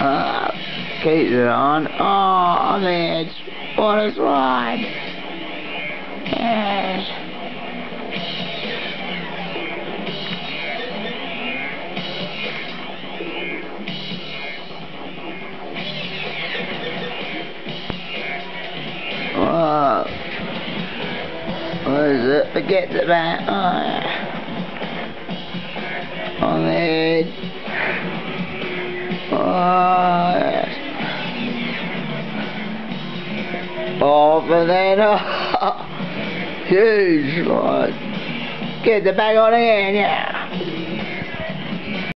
uh, keep it on. Oh, man, what a slide. Yes. Oh. What is it? Forget back. Oh. On. Oh, oh, huge, Lord. Get the bag on again, yeah.